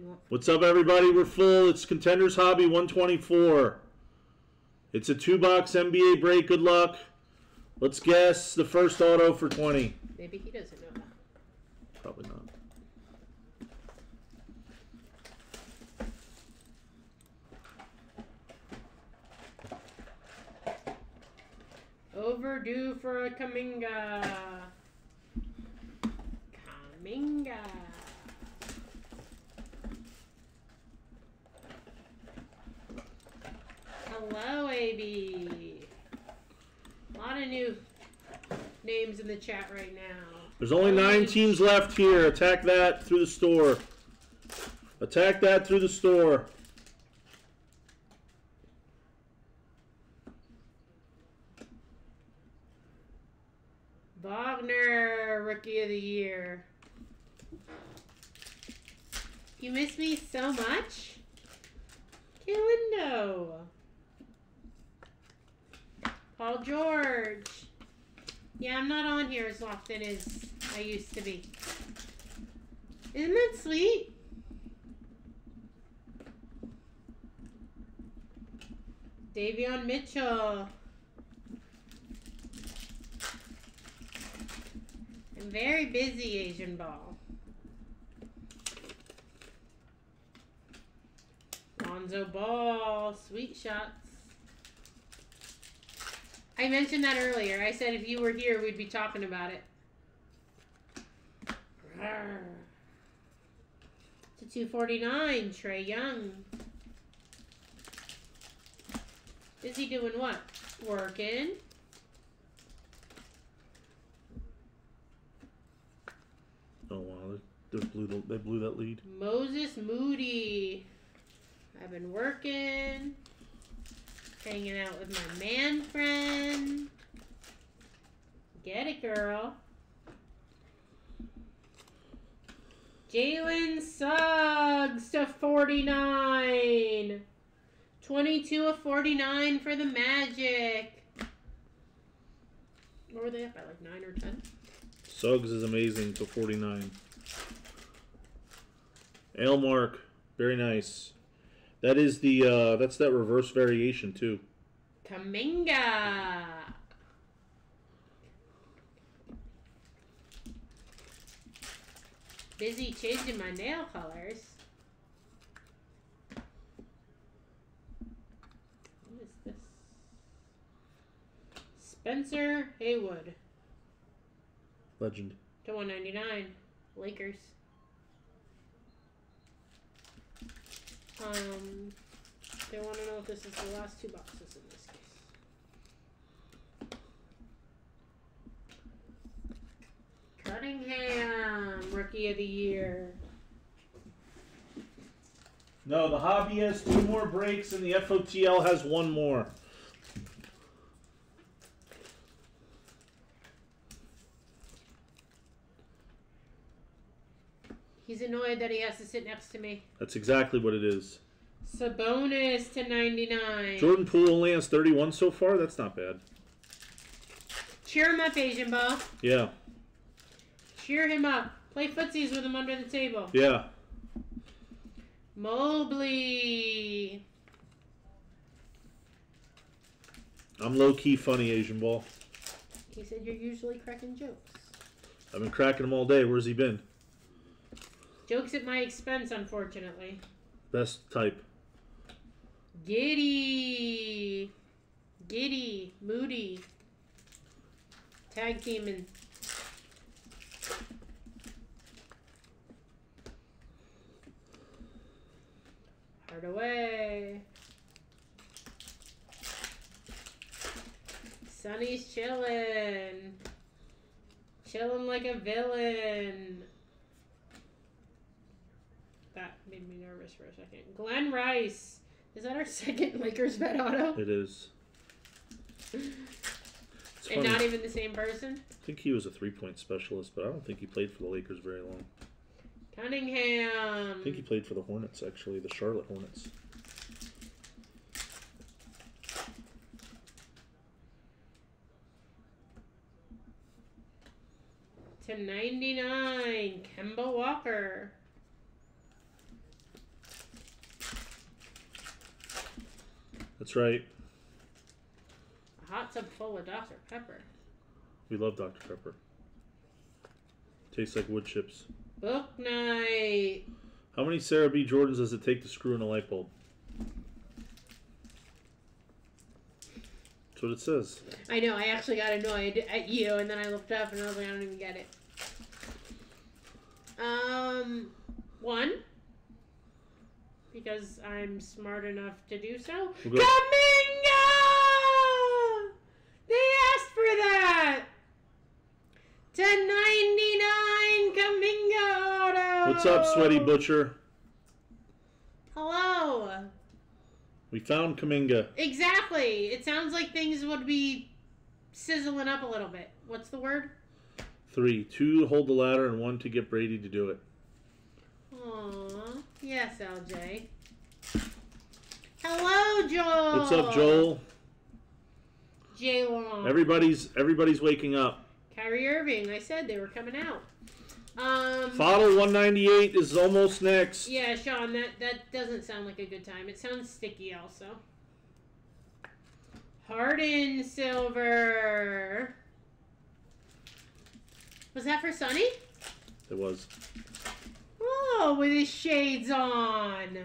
do you want? What's up, everybody? We're full. It's Contenders Hobby 124. It's a two box NBA break. Good luck. Let's guess the first auto for 20. Maybe he doesn't know that. Probably not. Overdue for a. Kuminga. AB. A lot of new names in the chat right now. There's only nine teams left here. Attack that through the store. Attack that through the store. Wagner, Rookie of the Year. You miss me so much? Kilindo. Paul George. Yeah, I'm not on here as often as I used to be. Isn't that sweet? Davion Mitchell. I'm very busy, Asian Ball. Lonzo Ball, sweet shots. I mentioned that earlier. I said if you were here, we'd be talking about it. To 249, Trae Young. Is he doing what? Working. Oh wow, they, they blew the, they blew that lead. Moses Moody. I've been working, hanging out with my man friend. Get it, girl. Jalen Suggs to 49. 22 of 49 for the Magic. What were they up by, like 9 or 10? Suggs is amazing to 49. Ailmark, very nice. That is the uh, that's that reverse variation too. Kuminga. Busy changing my nail colors. What is this? Spencer Haywood Legend. to 199. Lakers. Um, they want to know if this is the last two boxes in this case. Cunningham, Rookie of the Year. No, the hobby has two more breaks and the FOTL has one more. He's annoyed that he has to sit next to me. That's exactly what it is. Sabonis to 99. Jordan Poole only has 31 so far. That's not bad. Cheer him up, Asian Ball. Yeah, Cheer him up. Play footsies with him under the table. yeah. Mobley. I'm low key funny, Asian ball. He said you're usually cracking jokes. I've been cracking them all day. Where's he been? Jokes at my expense, unfortunately. Best type. Giddey. Giddey. Moody. Tag teaming. Hardaway. Sonny's chillin'. Chillin' like a villain. That made me nervous for a second. Glen Rice. Is that our second Lakers bet auto? It is. It's And not even the same person? I think he was a three point specialist, but I don't think he played for the Lakers very long. Cunningham. I think he played for the Hornets, actually, the Charlotte Hornets. to 99. Kemba Walker. That's right. A hot tub full of Dr. Pepper. We love Dr. Pepper. Tastes like wood chips. Book night. How many Sarah B. Jordans does it take to screw in a light bulb? That's what it says. I know, I actually got annoyed at you, and then I looked up and I was like, I don't even get it. Um, one. Because I'm smart enough to do so. We'll go- Kuminga! They asked for that! To 99 Kuminga Auto! What's up, Sweaty Butcher? Hello! We found Kuminga. Exactly. It sounds like things would be sizzling up a little bit. What's the word? Three. Two to hold the ladder and one to get Brady to do it. Aww. Yes, LJ. Hello, Joel. What's up, Joel? J Long. Everybody's everybody's waking up. Kyrie Irving. I said they were coming out. Um. Fodder 198 is almost next. Yeah, Sean. That that doesn't sound like a good time. It sounds sticky, also. Harden silver. Was that for Sonny? It was. Oh, with his shades on.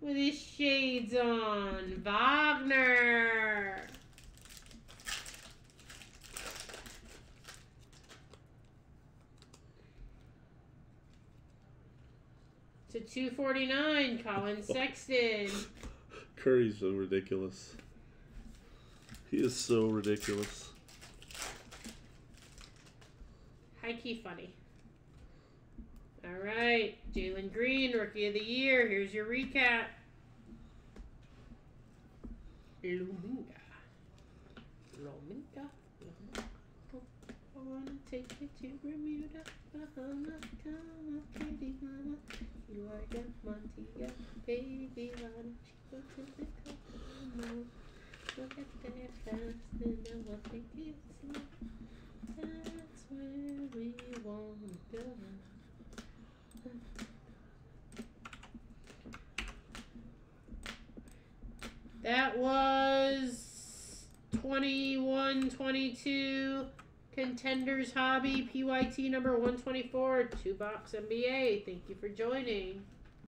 With his shades on. Wagner. To 249, Collin Sexton. Curry's so ridiculous. He is so ridiculous. High key funny. All right, Jalen Green, Rookie of the Year. Here's your recap. I wanna take you to Bermuda, uh-huh, Bahama, pretty mama. You are the baby, to the? We'll get fast and I take you slow. That's where we wanna go. That was 21 22 Contenders Hobby PYT number 124 two box NBA. Thank you for joining.